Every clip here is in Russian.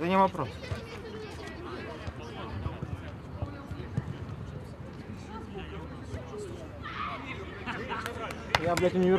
Да не вопрос. making you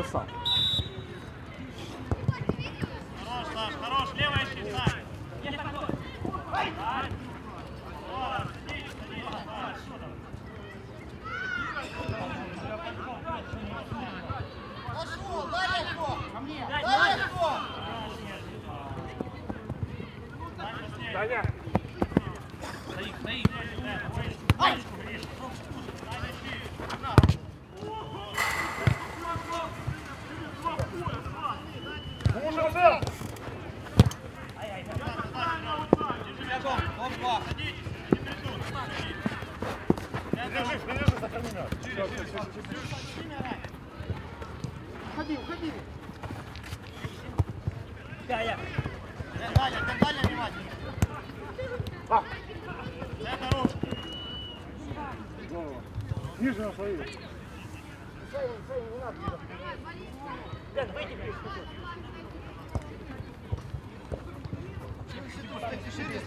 Шире.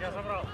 Я забрал.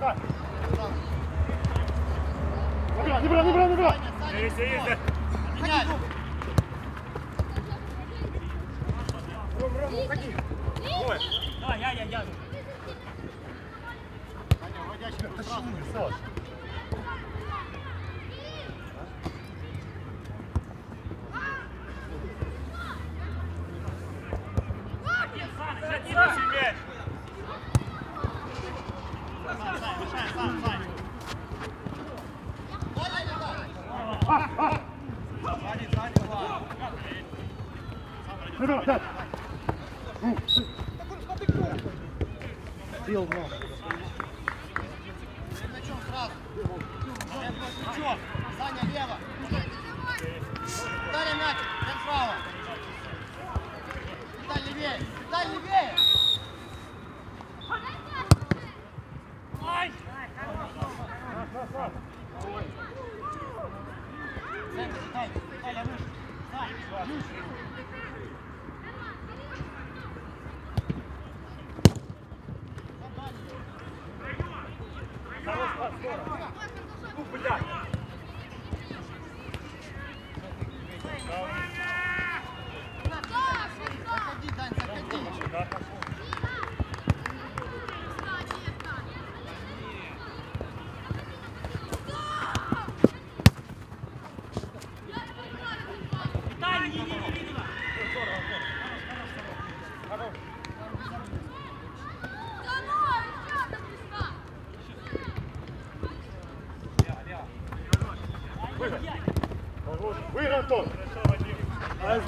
Не брал, не брал, не брал! Есть, есть, есть! Меняй! Ром, Ром, уходи! Ой! Давай, я, я, я! Вадя, Вадя, Почему, Саш?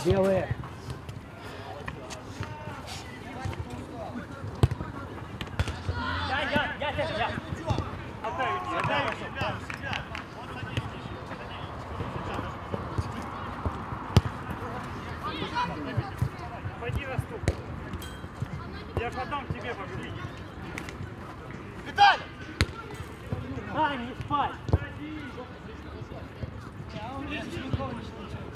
садись, Пойди на стук. Я ж отдам тебе победить. Виталий! А, не спать. По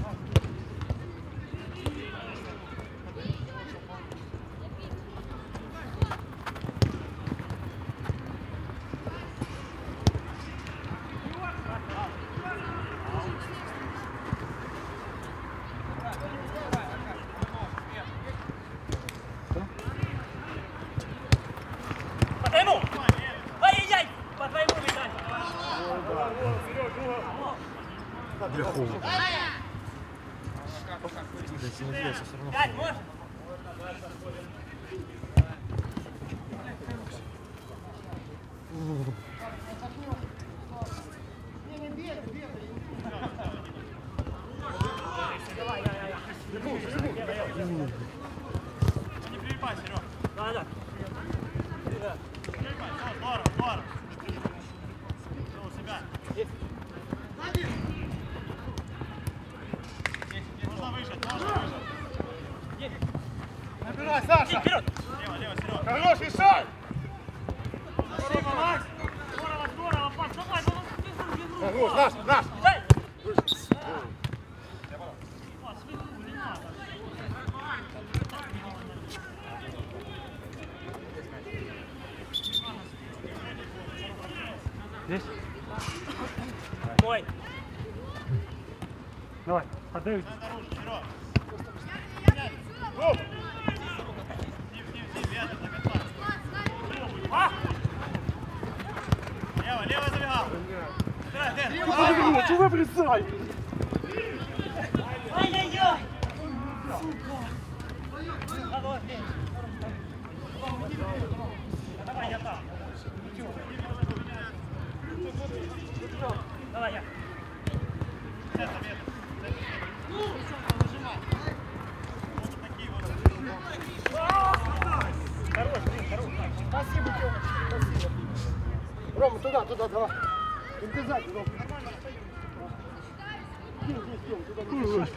Чего вылезай? Ай-яй-яй! Сука! Давай, я там. Давай, я. Центр, метр. Центр, метр. Забирай, Дэн. Чего бросай? Ай-яй-яй! Сука! Давай, Дэн. Давай, я туда, туда, давай. Интезать, ну. Кинь, кинь, кинь, туда не мешай.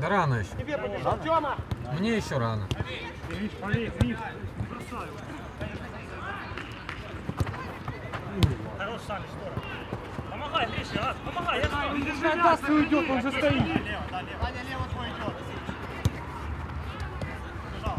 Да рано еще. Тебе побежал, Тёма! Мне еще рано. Гриш, полей, Гриш. Бросаю. Хорош, Саня, здорово. Помогай, Гриша, а, помогай, я знаю. Не отдаст и уйдет, он же стоит. Лево, да, лево. Ваня, лево твой идет. Бежал.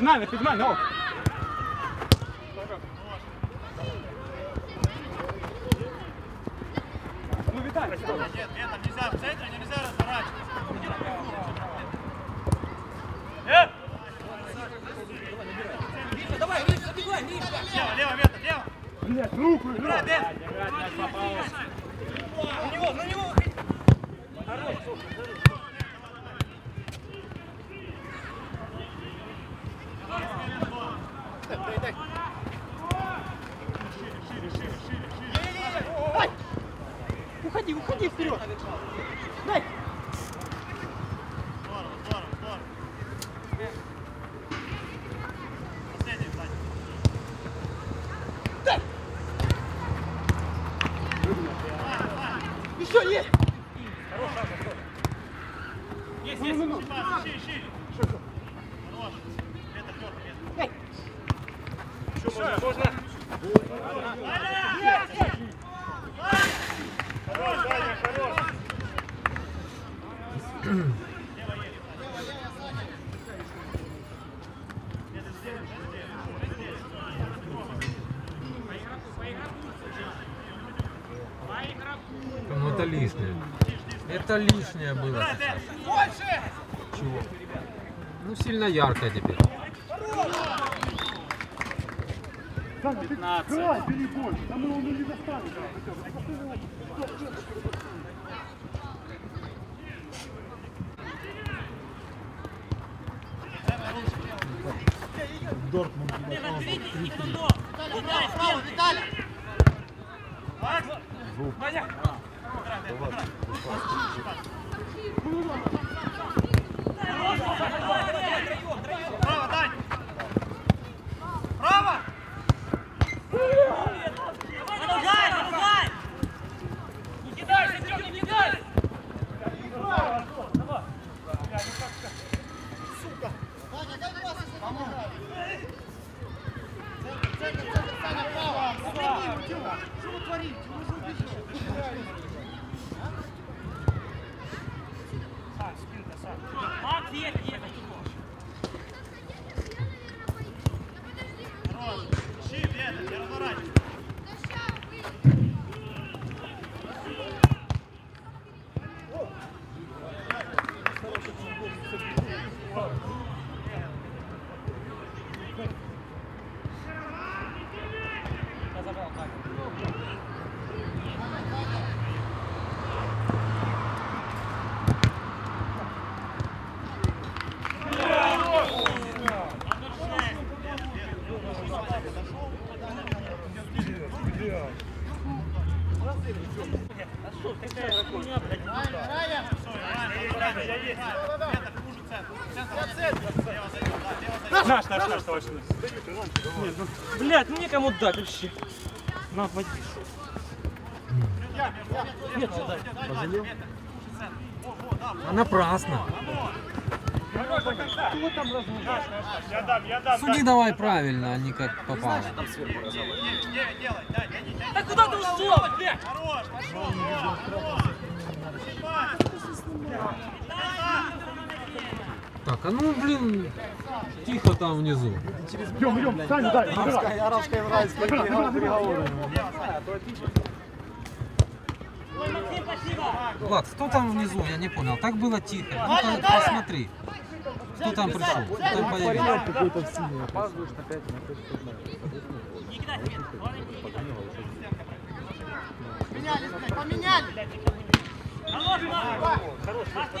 Під мене, під мене, о. Есть, есть, ищи, ищи. Хорош. Вета, дёргай, Вета. Еще можно, можно. Хорош, Даня, хорош. Ну это лишнее. Это лишнее было сейчас. Чего? Ну сильно ярко теперь. Давай, бери больше, там его не достанет. Право, Виталя. Ваня. Право, Дань. Право. Помогай, помогай. Не кидайся, Тём, не кидайся. Что вы творите? Вы же убежите. Сань, спинка, Сань. Макс, есть, есть. Хорош. Ищи, Вета, не разворачивайся. Какая хуйня, блядь. Вета, хуже центр. Центр. Лево зайдет, да, лево зайдет. Наш, наш, наш, товарищ. Блядь, ну некому дать вообще. На, води. А напрасно. Я дам, я дам. Суди давай правильно, а не как попало. Да куда ты ушел, блядь? Хорош, пошел, хорош. Так, а ну блин, тихо там внизу. Идем, идем, Саня, дай, арабско-еврейские переговоры. Влад, кто там внизу? Я не понял. Так было тихо. Ну-ка, посмотри. Кто там пришел? Кто там появился? какой-то в синий. Опаздываешь на 5 минут. Не кидай себе. Хорош, Марк.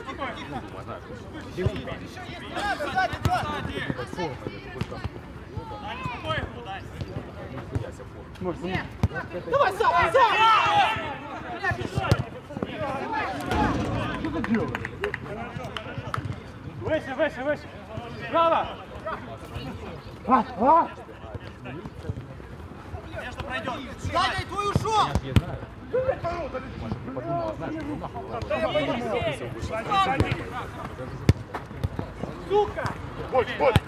Успокой его, Дань. Что ты делаешь? Выше, выше, выше. Право. А, а. Конечно, пройдет. Больше, больше.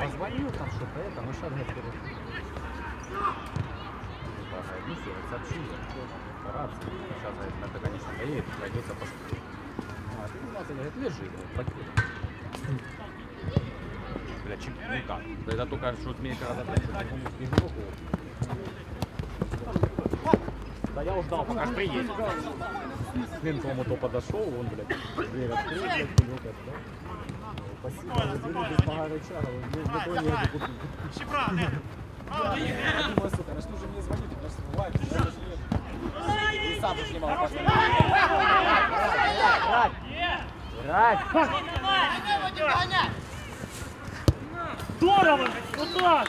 Позвонил там что-то это, ну сейчас. Ну все, сообщили, рации. Сейчас, это, конечно, доедет, пройдется посмотреть. А, ты, ну, говорит, лежи, пакет. Бля, чип, ну как? Тогда только что когда по-моему, снежок. Да я ждал, пока ж приедет. К Венцелому то подошел, он, блядь, дверь открыл, блядь, пилот отдал. Спасибо, Спокойно, вы спокойно. Магарычара, вы Давай, готовы давай. это право, Дэн. Право, Дэн. Думаю, сука, начну уже мне звонить, потому что бывает, я даже не- и сам снимал. раз. Играть! Нормально. Здорово! Вот так!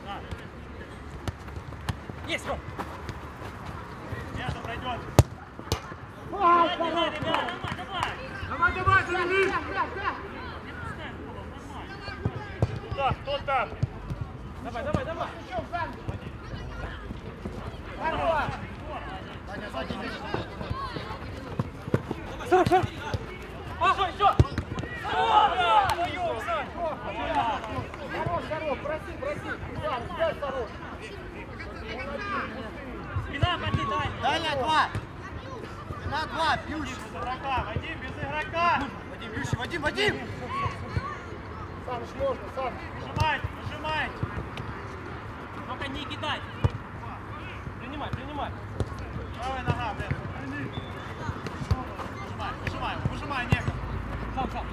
Есть, Ром. Конечно, пройдет. Давай, давай, ребят, нормально, давай. Давай, давай, завели! Туда, кто там? Давай, давай, давай. Пошел, еще! Спина, пошли, дай. Даня, два. На два, бьющий. Без игрока, Вадим, без игрока. Вадим, бьющий, Вадим, Вадим. Сам ж можно, сам. Нажимайте, нажимайте. Только не кидай. Принимай, принимай. Правая нога, Дэн. Выжимай, выжимай, выжимай, некогда. Сам, сам.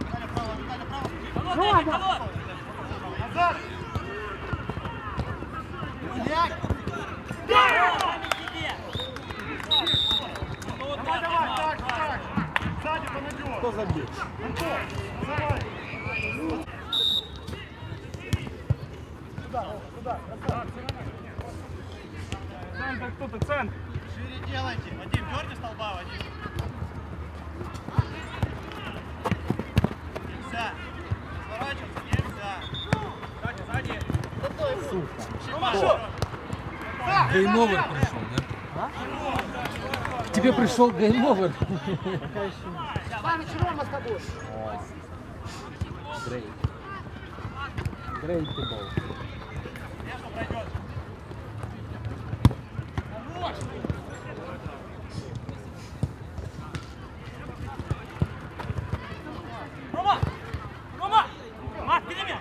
Виталя право, Виталя право. Холод, Дэвид, холод. Назад! Блядь. Сами себе. Ну, вот Давай, так, давай, давай. так, так. Сзади понадежь. Кто забил? Антон, давай. Сюда, сюда, красавчик. Центр, кто-то, центр. Шире делайте. Вадим, дерни столба, Вадим. Нельзя. Сворачиваться нельзя. Сзади, сзади. Сука. Game over пришел, да? К тебе пришел game over. Great. Great ты. пройдет. Рома! Рома! Мат, перемен!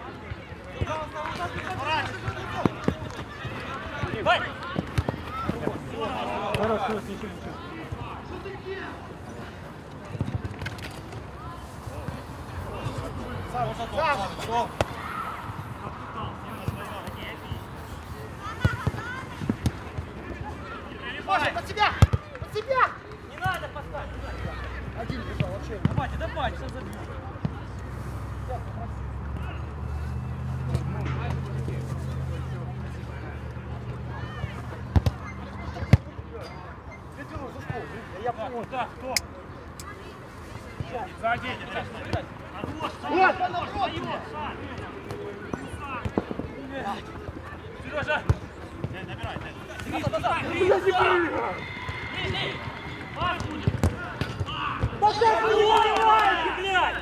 Давай! Боже, под себя! Под себя! Не надо поставить! Один бежал вообще. Давайте, давайте, сейчас забью. Понял. Да, кто? Сзади. Вот, вот, вот. Сережа! Набирай, Нижний! Пас будет! Ой, блядь!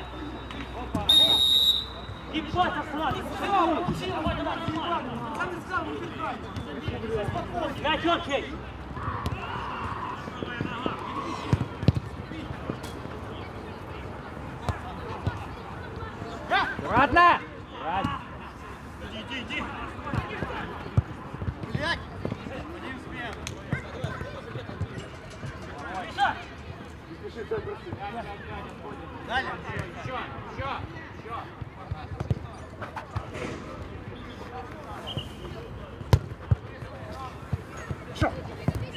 Ебать, Аслан! Давай, давай, нормально! Мяч, окей! Аккуратно! Иди, иди, иди! Блядь! Миша! Далее.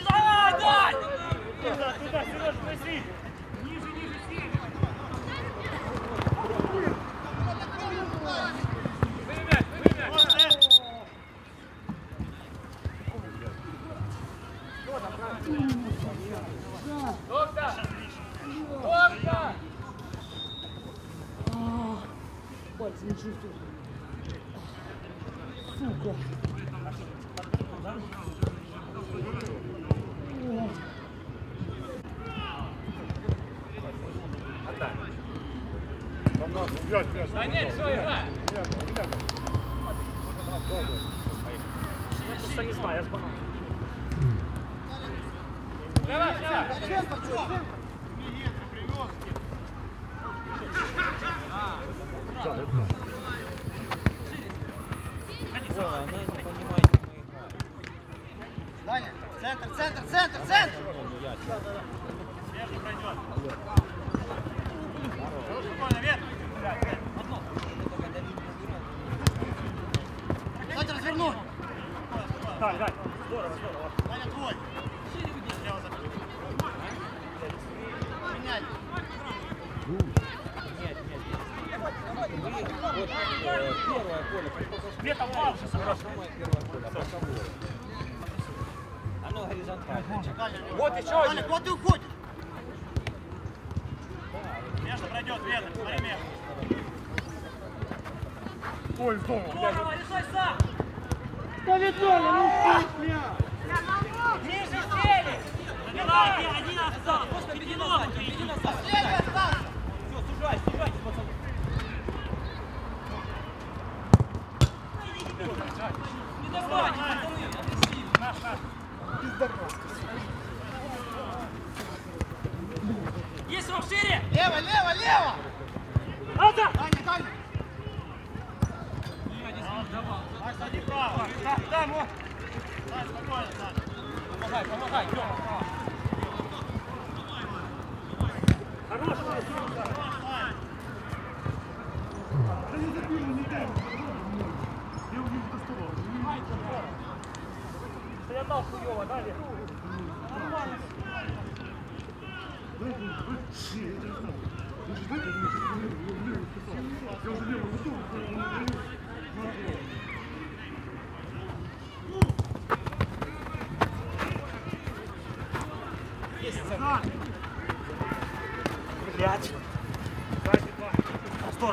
Давай, дай! Туда, туда, Сереж, быстрей! Ниже, ниже, сильно! Вымять, вымять! Пальцы не чувствую. Сука. Взять, взять. Да нет, все, играй! Я просто не знаю, я сбанал. Давай, давай! Что? Даня, центр, центр, центр, центр! Свежий пройдет. Спокойно, вверх. Давайте развернуть! Дай, дай. Здорово, здорово. Даня, твой! Слева забей. Менять! Где там пал сейчас сразу? Вот еще один! Даня, куда ты уходишь? Между пройдет, ветер, смотри между. Ой, здорово. Да Витоля, ну фиг, Ниже сели! Забирай, один остался, просто беги ногу, беги ногу. Последний остался! Не давай, Наш, наш. Есть срок шире! Лево, лево, лево! Назад! Даня, Даня! Так, сади право. Да, да, ну. Сань, спокойно, Сань. Помогай, помогай, Тёма, право. Хорош, Сань. Да не забили, не дай. Я у них доставал. Я дал хуёво, дали. Знаете, я уже левую руку.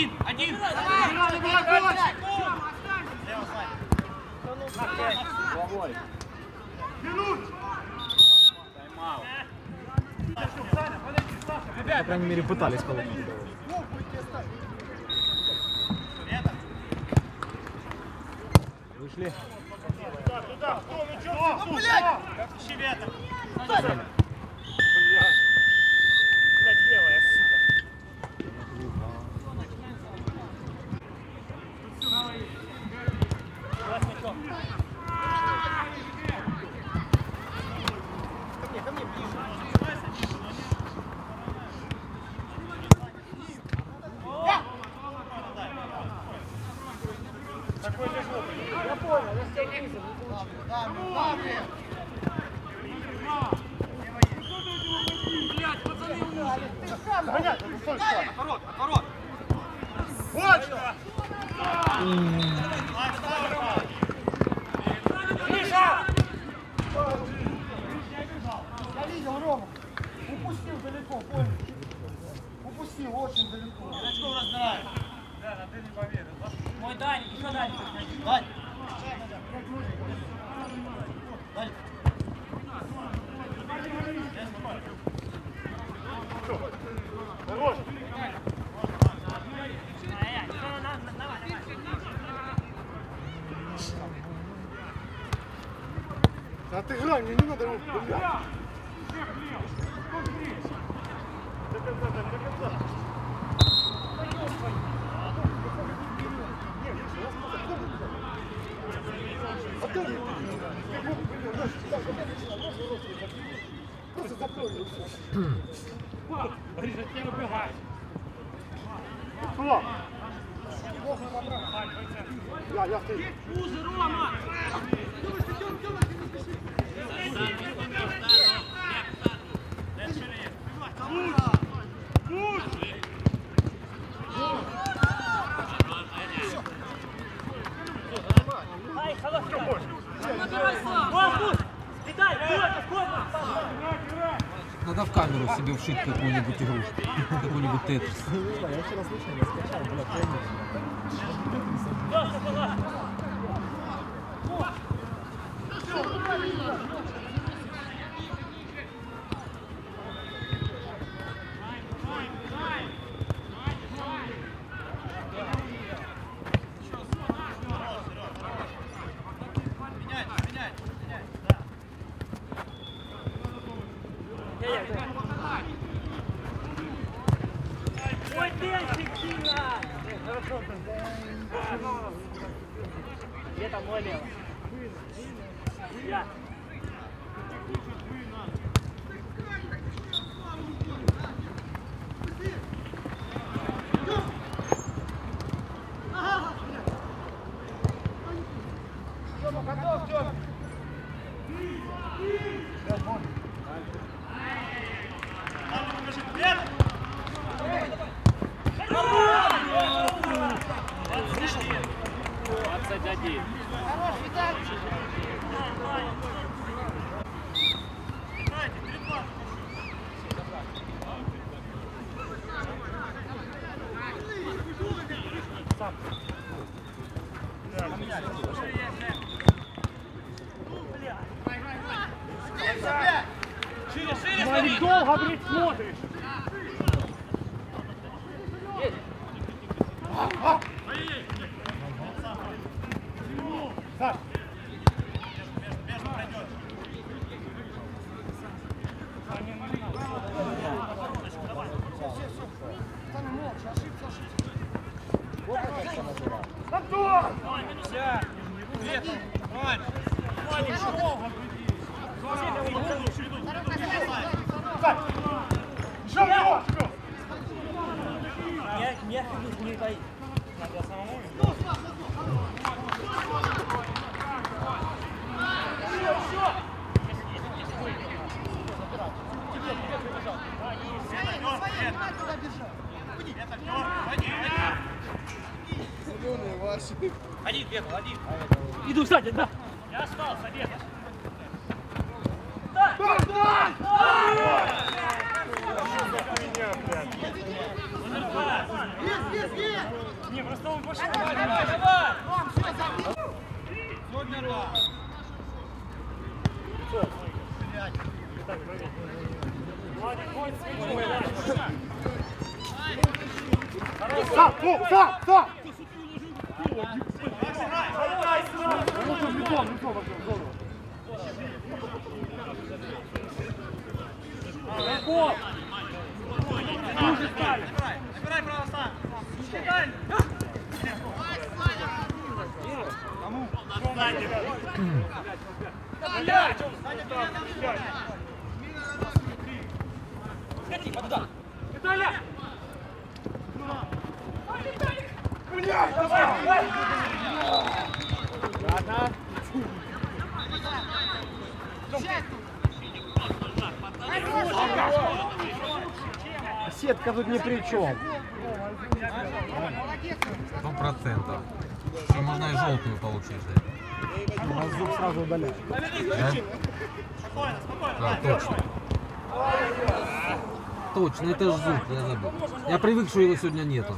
один, один. Давай, давай, давай. Головой. Минут. Тайм-аут. По крайней мере, пытались поломать. Вышли. Туда, туда, кто, ну что, ну, блядь! Щебета! Я, я, ты. Узы, Рома! Думаешь, ты заглушить какую-нибудь игрушку, какой-нибудь тетрис. Я вчера слышал, я скачал, была Хороший, дальше. Сзади, да. Я остался, бегал. Не, просто он больше... Давай, давай, давай! Сам, о, сам, сам! Лицом, лицом, лицом, лицом. Набирай право сам. Сетка тут ни при чем. Сто процентов. Что можно и желтую получить. да. У нас зуб сразу удаляет. Да? Спокойно, спокойно. Да, точно. Точно, это ж зуб, я забыл. Я привык, что его сегодня нету.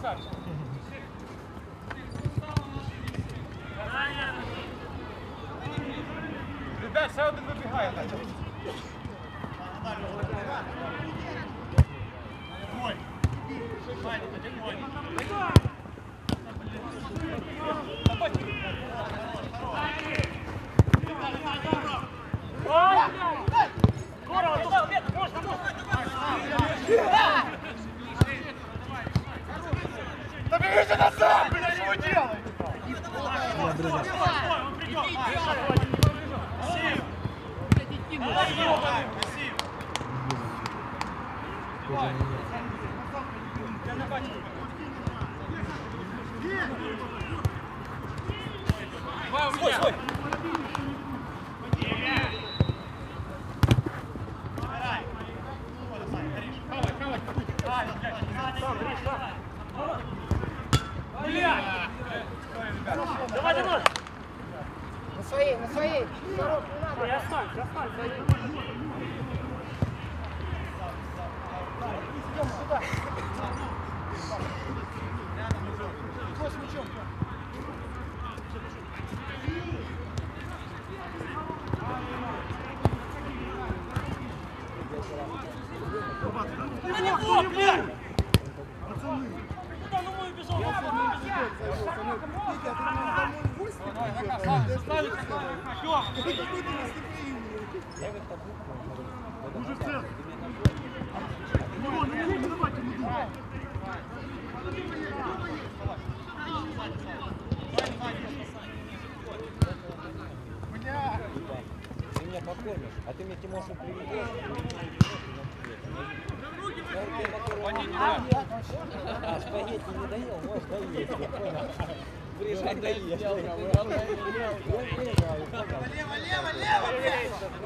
Ребят, все один вибігає. Ой. Ваня, один ой. Здорово, туда, Бет, можно, можно. Да бегите назад, блядь, что вы делаете? Ой, он придет. Красиво. Красиво. Красиво. Я не бачу. Свой, свой. Давай, давай. На своей, на своей. Я останься, останься. Да не то, блядь! Куда ну мой бежал? Уже в центр. Ну, ну, ну, ну, давайте, ну, ну. Ты меня покормишь, а ты мне Тимошу приведешь. А спагетти не доел, можешь доесть, я понял. Приезжай, доешь. Я понял,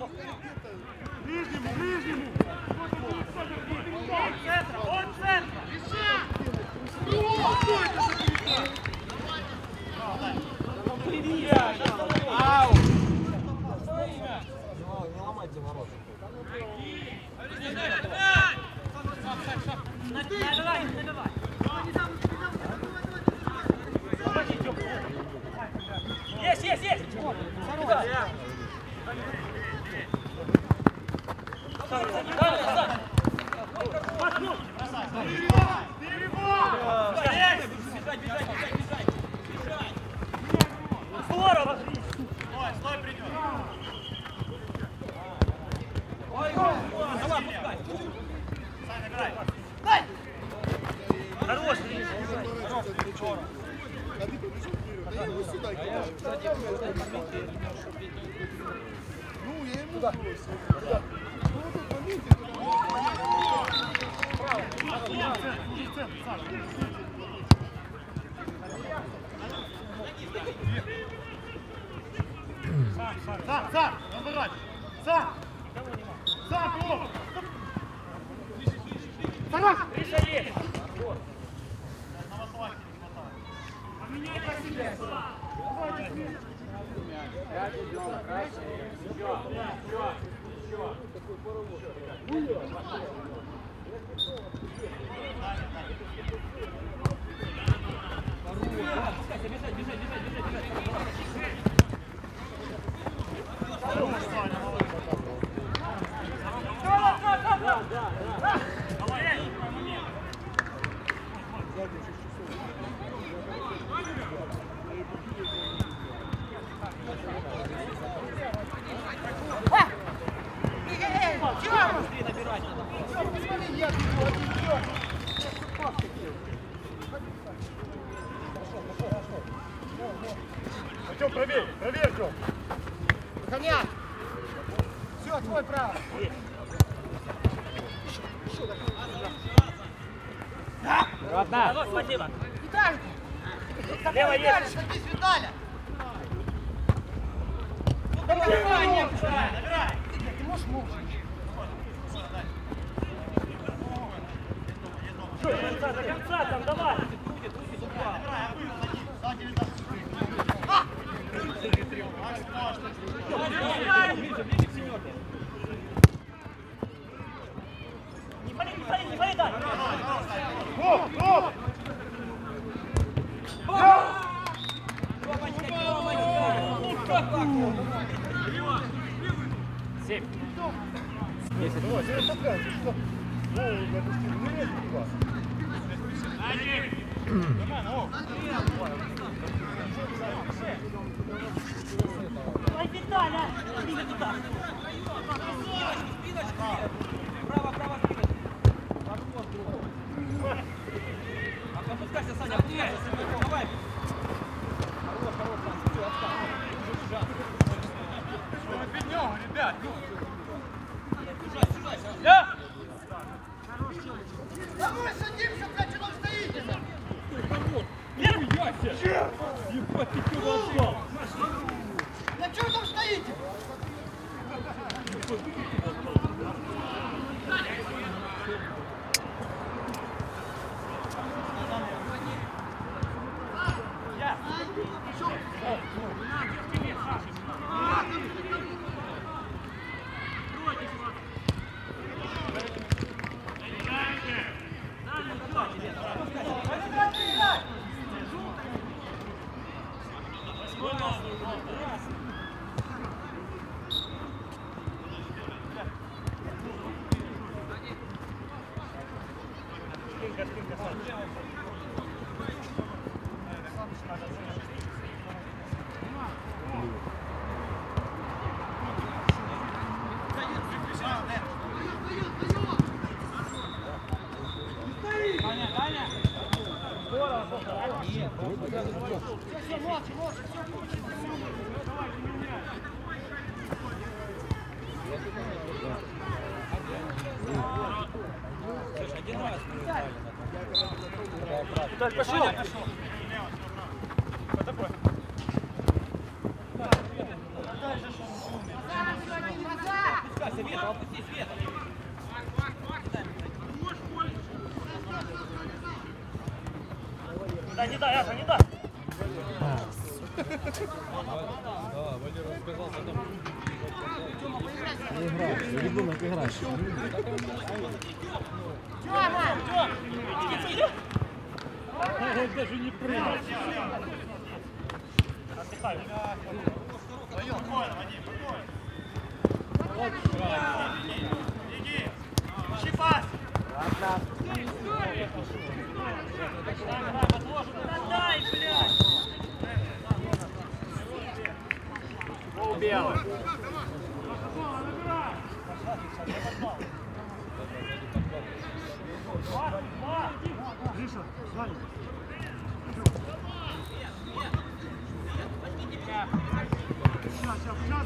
Ближнему, ближнему. От центра, от центра! Не ломайте ворот. Набивай, набивай. Não, é, Так,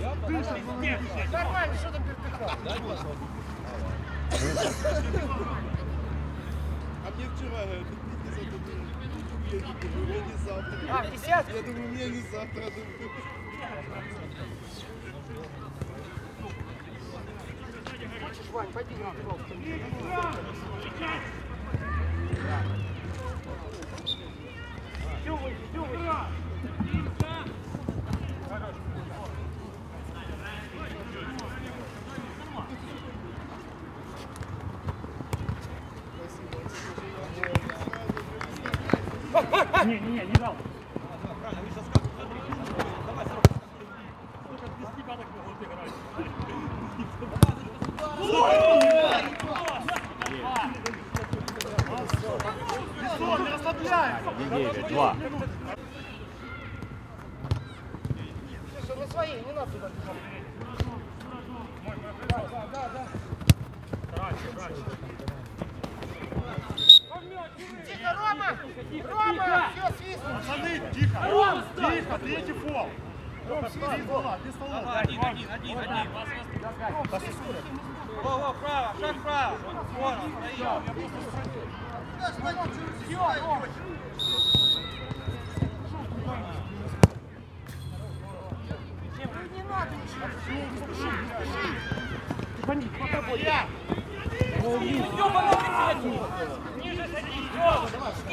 Нормально, что там перепихал? А мне вчера говорят, «Идите за тобой». Я не завтра. А, в десятку? Я думаю, мне не завтра. думаю. Хочешь, Вань, пойди на пробку. Не, не, не, не дал. Не расслабляйся. Девять, два. Слушай, на своей, не надо туда бежать. Тихо, Рома! Рома! Все, свистнул! Пацаны, тихо! Тихо, третий фол! Ром, свистнул! Без стола, без стола! Один, один, один, один. Во, во, вправо, шаг вправо. Вон он стоит. Не надо ничего! Ниже садись, Лёва. Скинь, Лёва. Остужайся, остужайся, остужайся, остужайся просто. Все, все, я, я взял точно. Лёва! Твоя бровка вся! Дима, Дима! Давай, отсюда, помолчи. Четыре фола,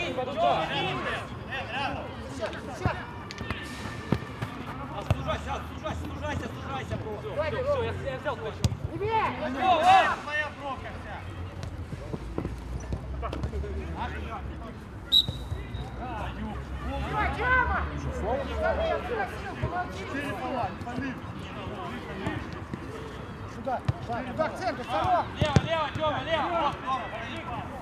Сюда, туда, к центру! Лево, лево, Тёма, лево.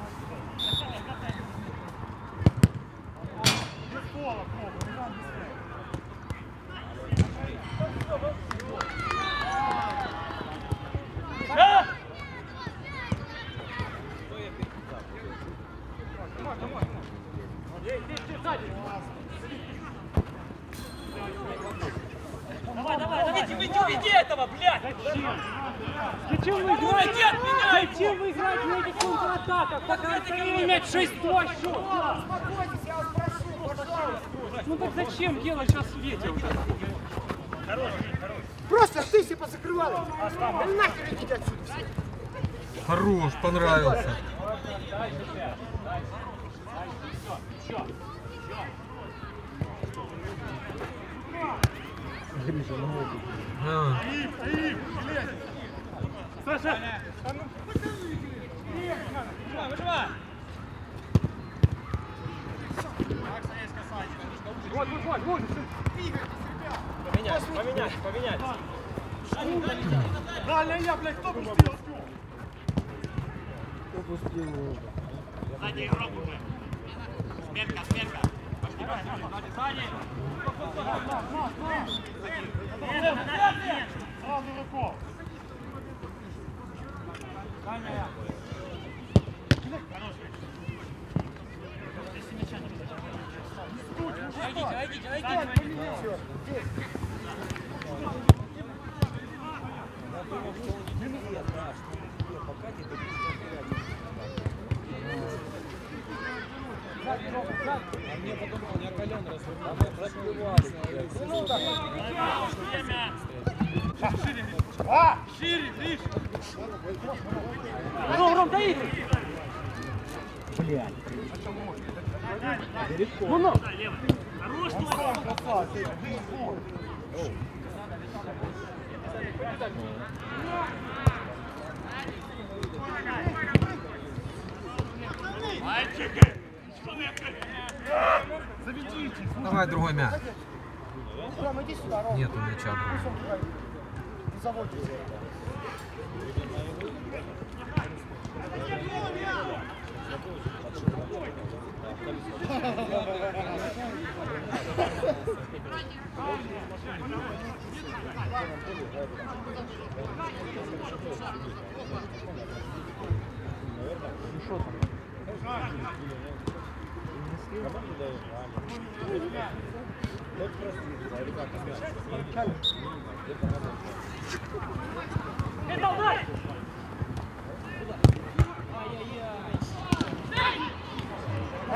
Вот, Тёма, подожди. Без пола, пробуй, не надо быстрее! Давай, давай, давайте, выйди, уведи этого, блядь. Зачем вы Ну, уйди от меня, Зачем вы играете на этих контратаках? Пока остальные мяч 6-2 счет. Успокойтесь, я вас прошу, пожалуйста! Ну так зачем делать сейчас ветер? Просто ты себе позакрывал! Да нахер идите отсюда все! Хорош, понравился. А! Саша, выжимай. вот, вот, вот, вот. Поменять, поменять, поменять. Далее я, блядь, кто пустил? Сзади игрок уже. Сменка, сменка. Сзади, сзади. Сразу рукой! Найдите, найдите, найдите. А! Шире, ближе! Ром, Ром, дай игры. Ну, ну. Красавец! Мальчики. Давай другой мяч. Нет у мяча другого. Ну что там?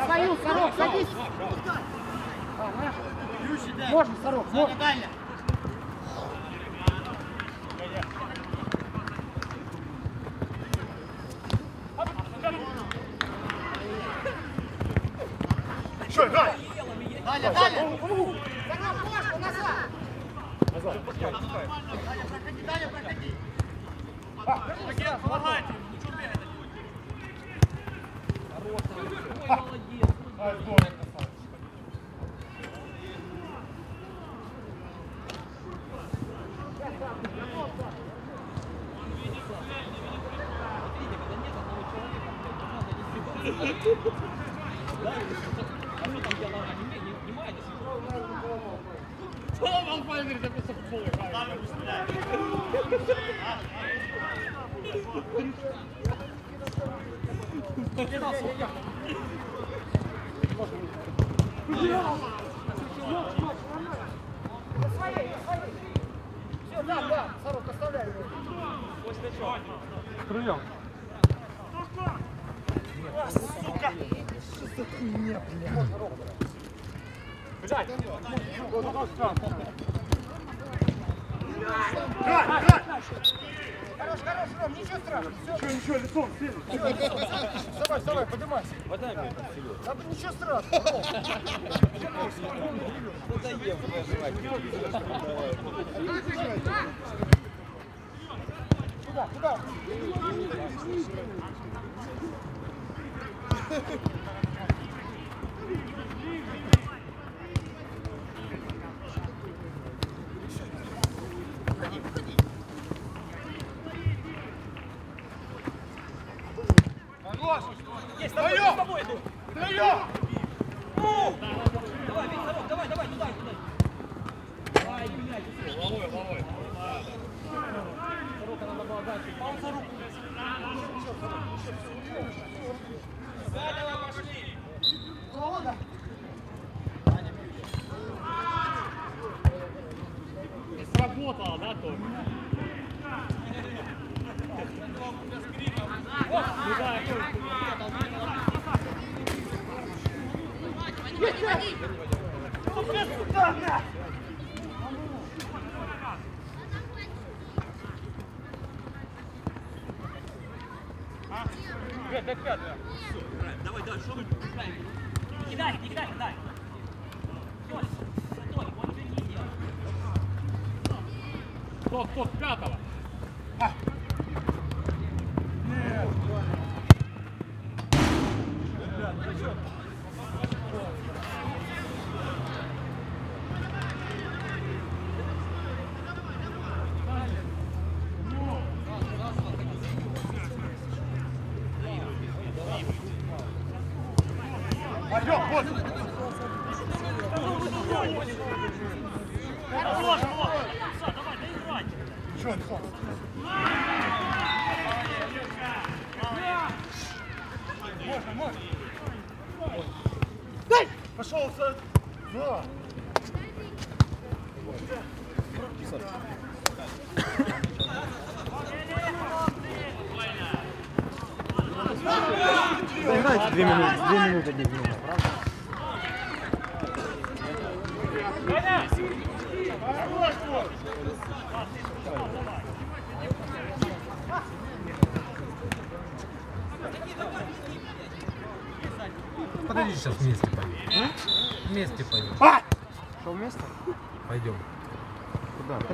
Свою, Сорок, садись! Можно, Сорок, можно! Хорош, хорош, Ром, ничего страшного. Все, ничего, лицом, Давай, давай, поднимайся. Подай мне там Серега. Да ничего страшного, Ром. Надоел, Куда, куда?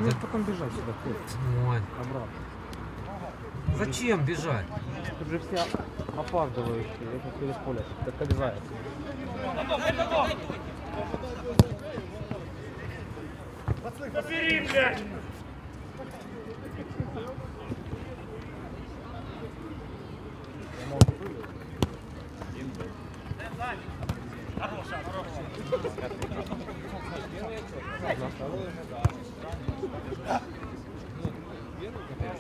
Как потом бежать сюда? Ой. Обратно. Зачем бежать? Тут же все опаздывающие это через поле, как, как заяц. Забери, блядь! За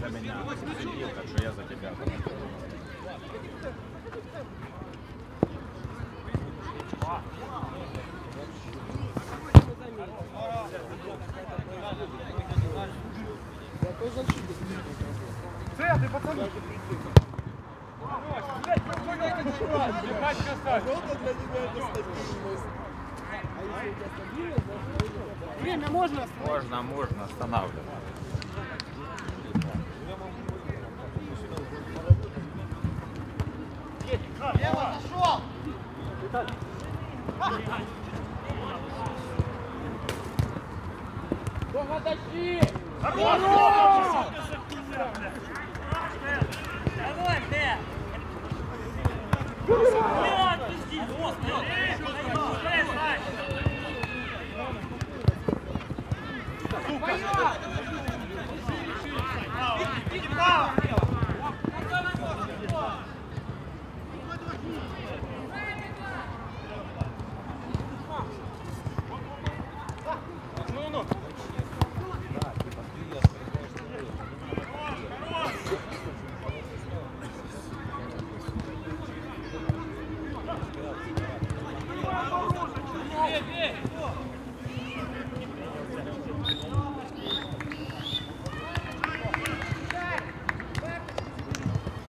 меня следил, так что я за тебя. Центр, пацаны! Блять, красавчик! Желтый для тебя это стабильность. А если у тебя стабильность, то... Время можно? Можно, можно останавливать. Лево зашел! Давай,